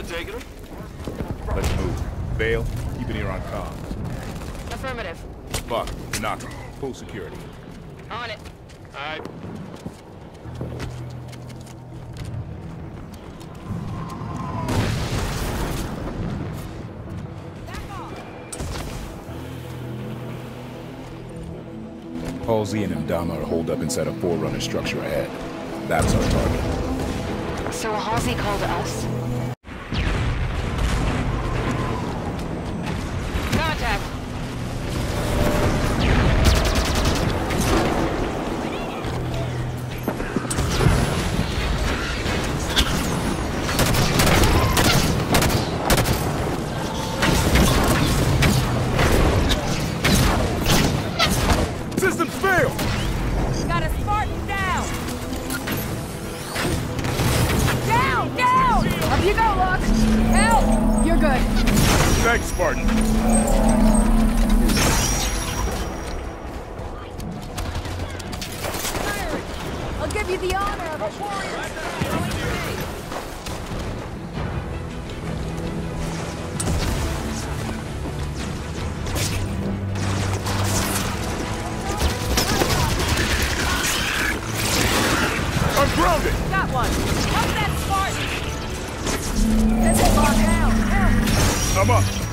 have taken him. Let's move. Vale, keep an ear on comms. Affirmative. Buck, knock him. Full security. On it. All right. Halsey and Mdama are holed up inside a Forerunner structure ahead. That's our target. So Halsey called us?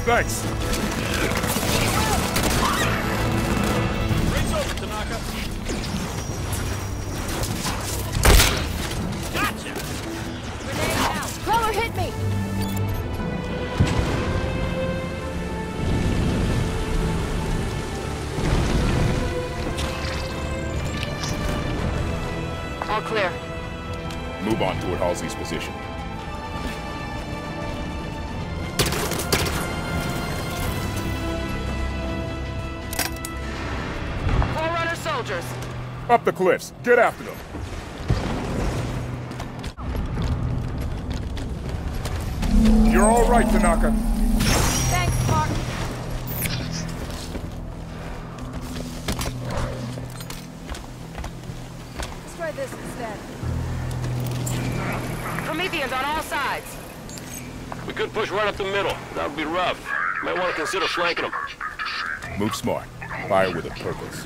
Thanks. Race over, Tanaka. Gotcha! Grenade out. Crawler hit me! All clear. Move on toward Halsey's position. Soldiers. Up the cliffs. Get after them. You're all right, Tanaka. Thanks, Spartan. Let's try this instead. Prometheans on all sides. We could push right up the middle. That would be rough. Might want to consider flanking them. Move smart. Fire with a purpose.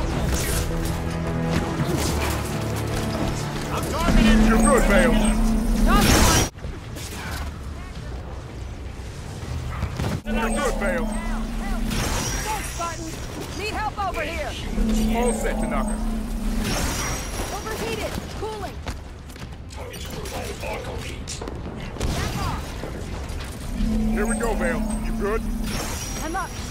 You're good, Vale. You're good, Spartan! Need help over here! All set, Tanaka. Overheated! Cooling! Here we go, Vale. You good? I'm up!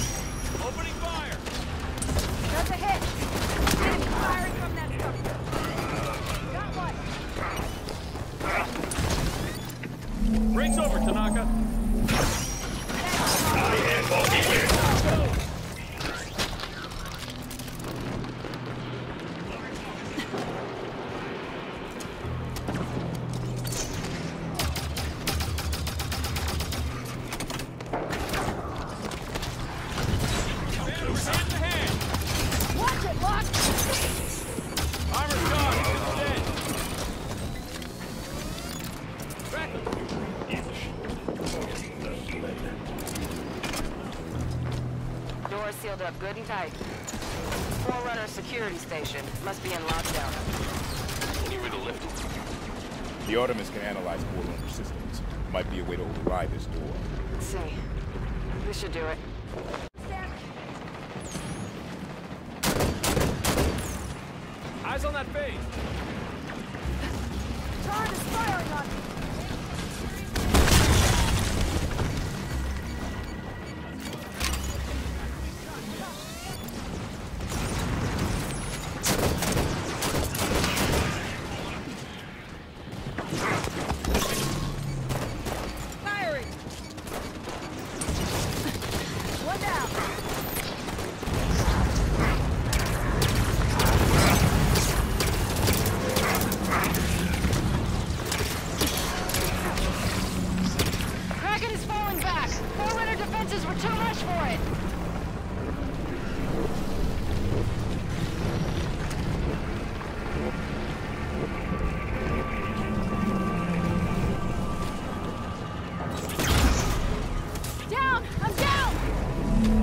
Spartan. doors sealed up good and tight. Forerunner security station. Must be in lockdown. You need me to lift him? The Artemis can analyze Forerunner systems. Might be a way to override this door. Let's see. This should do it. Eyes on that face! Turret is firing on me.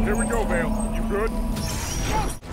Here we go, Vale. You good?